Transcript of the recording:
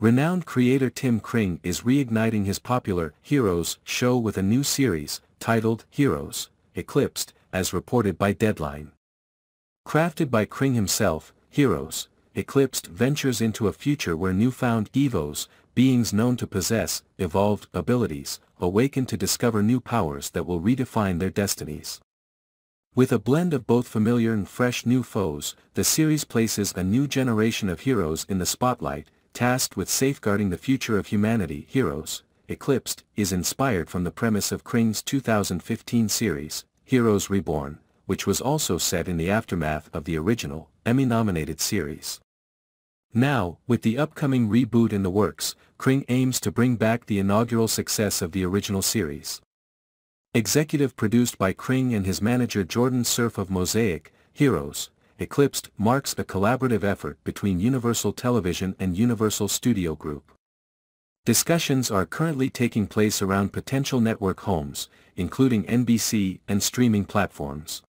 Renowned creator Tim Kring is reigniting his popular Heroes show with a new series, titled Heroes, Eclipsed, as reported by Deadline. Crafted by Kring himself, Heroes, Eclipsed ventures into a future where newfound Evos, beings known to possess evolved abilities, awaken to discover new powers that will redefine their destinies. With a blend of both familiar and fresh new foes, the series places a new generation of heroes in the spotlight, tasked with safeguarding the future of humanity. Heroes, Eclipsed, is inspired from the premise of Kring's 2015 series, Heroes Reborn, which was also set in the aftermath of the original, Emmy-nominated series. Now, with the upcoming reboot in the works, Kring aims to bring back the inaugural success of the original series. Executive produced by Kring and his manager Jordan Cerf of Mosaic, Heroes, Eclipsed marks a collaborative effort between Universal Television and Universal Studio Group. Discussions are currently taking place around potential network homes, including NBC and streaming platforms.